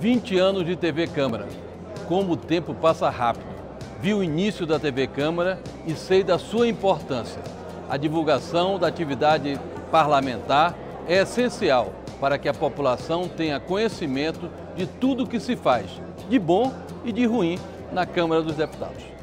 20 anos de TV Câmara. Como o tempo passa rápido. Vi o início da TV Câmara e sei da sua importância. A divulgação da atividade parlamentar é essencial para que a população tenha conhecimento de tudo o que se faz, de bom e de ruim, na Câmara dos Deputados.